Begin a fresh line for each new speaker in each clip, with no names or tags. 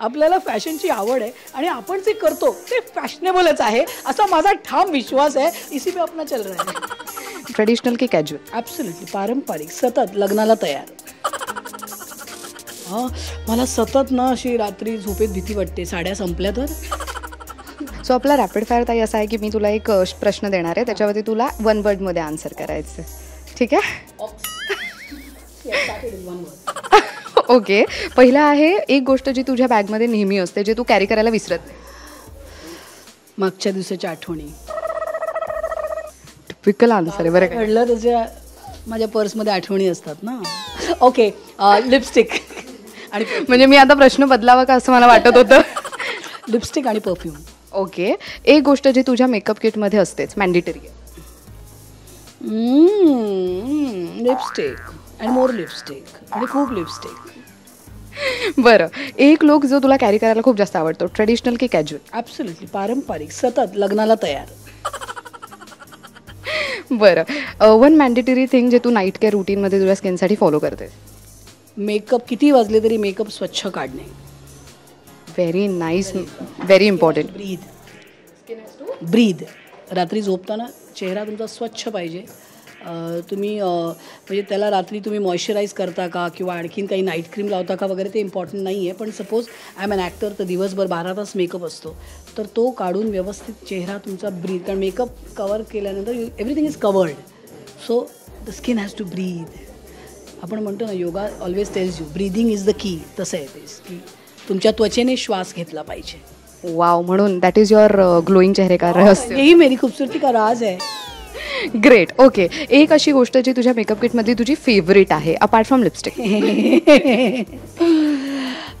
आपल्याला फॅशनची आवड आहे आणि आपण जे करतो ते फॅशनेबलच आहे असा माझा ठाम विश्वास आहे. इसी पे अपना चल रहा है.
ट्रेडिशनल की कॅज्युअल
ॲब्सोल्युटली पारंपरिक. सतत लग्नाला तयार. हा मला सतत ना अशी रात्री झोपेत भीती वाटते. साड्या संपल्या तर?
सो आपला रॅपिड फायर ताई असा आहे की मी तुला एक प्रश्न देणार आहे. त्याच्यावरती तुला वन वर्डमध्ये आन्सर करायचं आहे. ठीक आहे? ओके. पहिला आहे एक गोष्ट जी तुझ्या बॅगमध्ये नेहमी असते जे तू कॅरी करायला विसरत नाही.
मागच्या दिवसाच्या आठवणी.
टिपिकल आन्सर आहे बरं का?
घडलं त्याच्या माझ्या पर्समध्ये आठवणी असतात ना. ओके लिपस्टिक आणि
म्हणजे मी आता प्रश्न बदलावा का असं मला वाटत होतं?
लिपस्टिक आणि परफ्यूम
ओके एक गोष्ट जी तुझ्या मेकअप किटमध्ये असतेच मॅन्डेटरी आहे.
लिपस्टिक आणि मोर लिपस्टिक आणि खूप लिपस्टिक
बरं एक लोक जो तुला कॅरी करायला खूप जास्त आवडतो ट्रेडिशनल की कॅज्युअल
ॲब्सोल्युटली पारंपरिक सतत लग्नाला तयार.
बरं वन मॅन्डेटरी थिंग जे तू नाईट केअर रुटीनमध्ये तुझ्या स्किनसाठी फॉलो करते?
मेकअप किती वाजले तरी मेकअप स्वच्छ काढणे.
Very nice very important
breathe breathe रात्री झोपताना चेहरा तुमचा स्वच्छ पाहिजे. तुम्ही म्हणजे त्याला रात्री तुम्ही मॉइश्चराईज करता का? किंवा आणखीन काही नाईट क्रीम लावता का? वगैरे ते इम्पॉर्टंट नाही आहे पण suppose I am an actor तर दिवसभर बारा तास मेकअप असतो. तर तो काढून व्यवस्थित चेहरा तुमचा ब्रीद कारण मेकअप कवर केल्यानंतर everything is covered so the skin has to breathe आपण म्हणतो ना yoga always tells you breathing is the key तसं आहे ते. की तुमच्या त्वचेने श्वास घेतला पाहिजे.
वाव म्हणून दॅट इज युअर ग्लोईंग चेहरे का रहस्य?
यही मेरी खूबसूरती का राज है
ग्रेट ओके एक अशी गोष्ट जी तुझ्या मेकअप किटमधली तुझी फेवरेट आहे अपार्ट फ्रॉम लिपस्टिक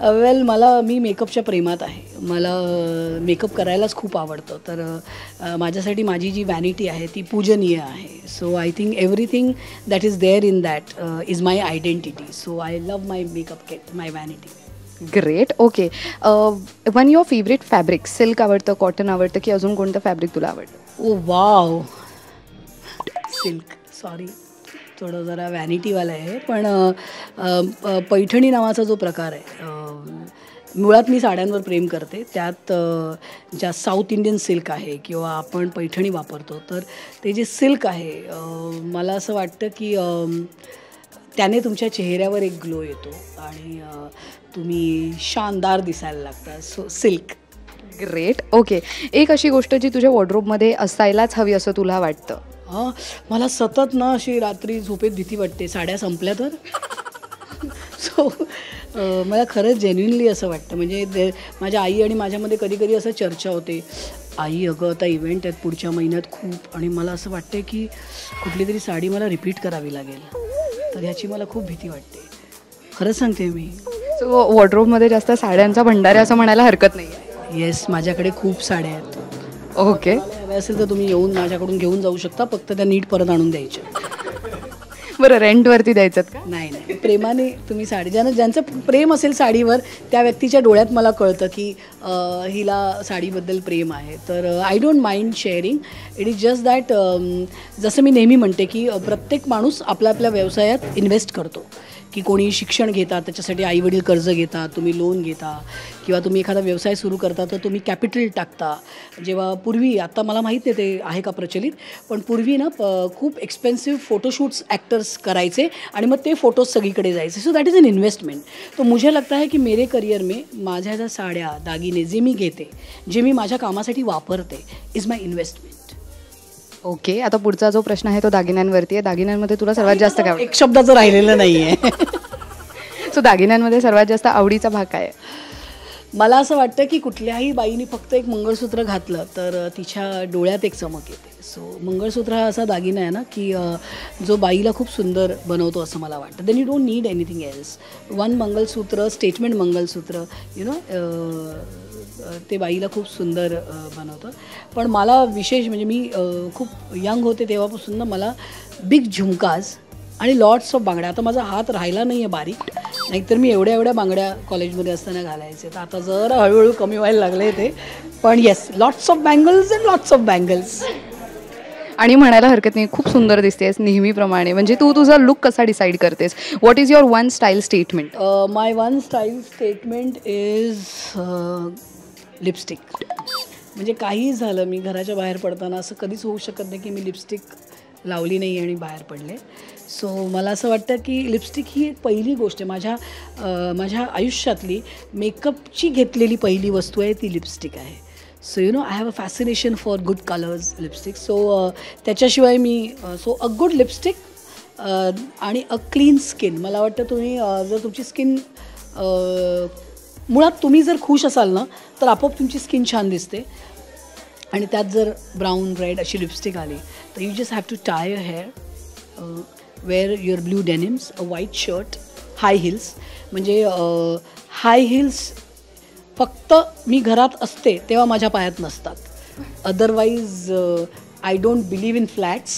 वेल मला मी मेकअपच्या प्रेमात आहे. मला मेकअप करायलाच खूप आवडतं. तर माझ्यासाठी माझी जी व्हॅनिटी आहे ती पूजनीय आहे. So I think everything that is there in that is my identity so I love my makeup kit my vanity
great okay one your favourite fabric silk आवडतं कॉटन आवडतं की अजून कोणतं फॅब्रिक तुला आवडतं?
ओ वाव सिल्क. सॉरी थोडं जरा व्हॅनिटीवालं आहे पण पैठणी नावाचा जो प्रकार आहे मुळात मी साड्यांवर प्रेम करते. त्यात ज्या साऊथ इंडियन सिल्क आहे किंवा आपण पैठणी वापरतो तर ते जे सिल्क आहे मला असं वाटतं की त्याने तुमच्या चेहऱ्यावर एक ग्लो येतो आणि तुम्ही शानदार दिसायला लागता. सो सिल्क
ग्रेट ओके एक अशी गोष्ट जी तुझ्या वॉर्ड्रोबमध्ये असायलाच हवी असं तुला वाटतं?
हां मला सतत ना अशी रात्री झोपेत भीती वाटते. साड्या संपल्या तर. सो मला खरंच जेन्युनली असं वाटतं. म्हणजे ते- माझ्या आई आणि माझ्यामध्ये कधी कधी असं चर्चा होते. आई अगं आता इव्हेंट आहेत पुढच्या महिन्यात खूप. आणि मला असं वाटतं की कुठली तरी साडी मला रिपीट करावी लागेल. तर ह्याची मला खूप भीती वाटते. खरंच सांगते मी.
सो वॉर्ड्रोबमध्ये जास्त साड्यांचा भंडार आहे असं म्हणायला हरकत नाही आहे
येस माझ्याकडे खूप साड्या आहेत.
ओके.
हव्या असेल तर तुम्ही येऊन माझ्याकडून घेऊन जाऊ शकता फक्त त्या नीट परत आणून द्यायच्या.
बरं रेंटवरती द्यायचं का?
नाही नाही. प्रेमाने तुम्ही साडी ज्यानं ज्यांचं प्रेम असेल साडीवर त्या व्यक्तीच्या डोळ्यात मला कळतं की अं, हिला साडीबद्दल प्रेम आहे. तर I don't mind sharing it is just that जसं मी नेहमी म्हणते की अं, प्रत्येक माणूस आपल्या आपल्या व्यवसायात इन्व्हेस्ट करतो. की कोणी शिक्षण घेतात त्याच्यासाठी आईवडील कर्ज घेतात तुम्ही लोन घेता किंवा तुम्ही एखादा व्यवसाय सुरू करता तर तुम्ही कॅपिटल टाकता. जेव्हा पूर्वी आता मला माहीत नाही ते आहे का प्रचलित पण पूर्वी ना प- खूप एक्सपेन्सिव्ह फोटोशूट्स ॲक्टर्स करायचे आणि मग ते फोटोज सगळीकडे जायचे. So that is an investment तो मुझे लगता है की मेरे करियर में माझ्या ज्या साड्या दागिने जे मी घेते जे मी माझ्या कामासाठी वापरते इज माय इन्व्हेस्टमेंट
ओके आता पुढचा जो प्रश्न आहे तो दागिन्यांवरती आहे. दागिन्यांमध्ये तुला सर्वात जास्त काय
एक शब्दाचं राहिलेलं नाही आहे
सो दागिन्यांमध्ये सर्वात जास्त आवडीचा भाग काय आहे?
मला असं वाटतं की कुठल्याही बाईने फक्त एक मंगळसूत्र घातलं तर तिच्या डोळ्यात एक चमक येते. सो मंगळसूत्र हा असा दागिना आहे ना की जो बाईला खूप सुंदर बनवतो असं मला वाटतं. Then you don't need anything else one mangalsutra statement mangalsutra you know ते बाईला खूप सुंदर बनवतं. पण मला विशेष म्हणजे मी खूप यंग होते तेव्हापासून ना मला बिग झुमकाज आणि लॉट्स ऑफ बांगड्या. आता माझा हात राहिला नाही आहे बारीक. नाहीतर मी एवढ्या एवढ्या बांगड्या कॉलेजमध्ये असताना घालायचे. तर आता जरा हळूहळू कमी व्हायला लागले ते. पण yes lots of bangles and lots of bangles
आणि म्हणायला हरकत नाही खूप सुंदर दिसतेस नेहमीप्रमाणे. म्हणजे तू तुझा लुक कसा डिसाईड करतेस? What is your one style statement
my one style statement is lipstick. म्हणजे काही झालं मी घराच्या बाहेर पडताना असं कधीच होऊ शकत नाही की मी लिपस्टिक लावली नाही आणि बाहेर पडले. सो मला असं वाटतं की लिपस्टिक ही एक पहिली गोष्ट आहे. माझ्या माझ्या आयुष्यातली मेकअपची घेतलेली पहिली वस्तू आहे ती लिपस्टिक आहे. So you know I have a fascination for good colours lipstick so त्याच्याशिवाय मी सो अ गुड लिपस्टिक आणि अ क्लीन स्किन मला वाटतं तुम्ही जर तुमची स्किन मुळात तुम्ही जर खुश असाल ना तर आपोआप तुमची स्किन छान दिसते. आणि त्यात जर ब्राऊन रेड अशी लिपस्टिक आली तर you just have to tie a hair wear your blue denims a white shirt high heels म्हणजे uh, हाय हिल्स फक्त मी घरात असते तेव्हा माझ्या पायात नसतात. Otherwise I don't believe in flats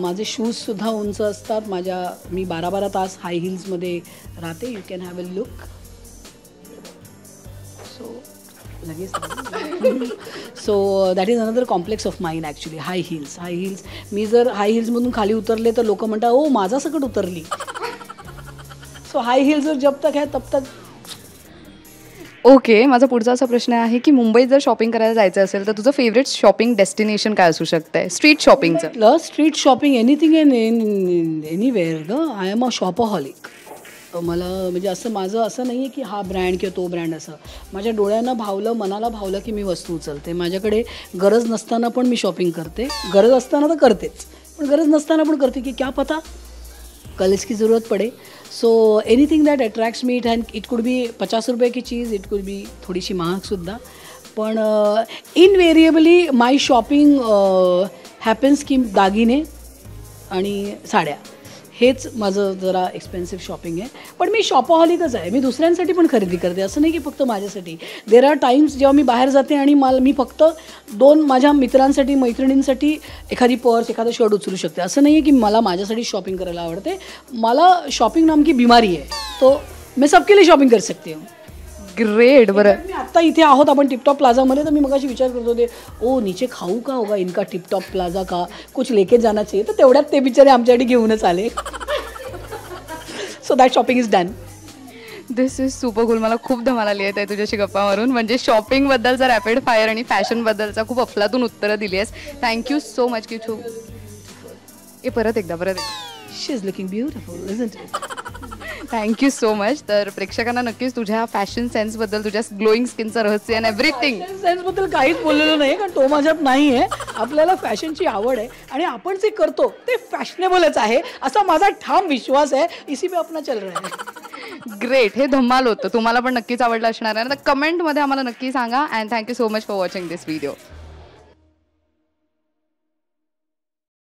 माझे शूजसुद्धा उंच असतात. माझ्या मी बारा बारा तास हाय हिल्समध्ये राहते. You can have a look लगेच so that is another complex of mind actually high heels high heels मी जर हाय हिल्समधून खाली उतरले तर लोक म्हणतात ओ माझा सकट उतरली. सो हाय हिल्स जर जब तक है तब तक.
ओके माझा पुढचा असा प्रश्न आहे की मुंबईत जर शॉपिंग करायला जायचं असेल तर तुझं फेवरेट शॉपिंग डेस्टिनेशन काय असू शकतं? स्ट्रीट शॉपिंगचं
म्हटलं street shopping anything in anywhere ग आय एम अ शॉपहॉलिक मला म्हणजे असं माझं असं नाही आहे की हा ब्रँड किंवा तो ब्रँड असं. माझ्या डोळ्यांना भावलं मनाला भावलं की मी वस्तू उचलते. माझ्याकडे गरज नसताना पण मी शॉपिंग करते. गरज असताना तर करतेच. पण गरज नसताना पण करते की क्या पता? कल इसकी ज़रूरत पड़े. So anything that attracts me it and it could be पचास रुपये की चीज इट कुड बी थोडीशी महागसुद्धा पण इनवेरिएबली माय शॉपिंग हॅपन्स की दागिने आणि साड्या. हेच माझं जरा एक्सपेन्सिव्ह शॉपिंग आहे. पण मी शॉपहॉलिकच आहे. मी दुसऱ्यांसाठी पण खरेदी करते. असं नाही की फक्त माझ्यासाठी. देर आर टाईम्स जेव्हा मी बाहेर जाते आणि मला मी फक्त दोन माझ्या मित्रांसाठी मैत्रिणींसाठी एखादी पर्स एखादं शर्ट उचलू शकते. असं नाही आहे की मला माझ्यासाठी शॉपिंग करायला आवडते. मला शॉपिंग नाम की बिमारी आहे. तो मैं सबके लिए शॉपिंग कर सकते हूँ
ग्रेट बरं.
मी आत्ता इथे आहोत आपण टिपटॉप प्लाझामध्ये तर मी मगाशी विचार करत होते ओ नीचे खाऊ का होगा इनका टिपटॉप प्लाझा का? कुछ लेके जाना चाहिए. तर तेवढ्यात ते बिचारे आमच्यासाठी घेऊनच आले. So that shopping is done
this is super cool मला खूप धमाल आली आहे तुझ्याशी गप्पा मारून म्हणजे शॉपिंगबद्दलचा रॅपिड फायर आणि फॅशनबद्दलचा खूप अफलातून उत्तरं दिली आहेस. थँक्यू सो मच की तू ए परत एकदा परत एकदा.
She is looking beautiful isn't it
thank you so much तर प्रेक्षकांना नक्कीच तुझ्या फॅशन सेन्सबद्दल तुझ्या ग्लोईंग स्किनचं रहस्य अँड एव्हरीथिंग
सेन्सबद्दल काहीच बोललेलं नाही कारण तो माझ्यात नाही आहे आपल्याला फॅशनची आवड आहे आणि आपण जे करतो ते फॅशनेबलच आहे असा माझा ठाम विश्वास आहे. इसी पे अपना चल रहा है.
ग्रेट हे धमाल होतं. तुम्हाला पण नक्कीच आवडलं असणार आहे. तर कमेंटमध्ये आम्हाला नक्की सांगा. And thank you so much for watching this video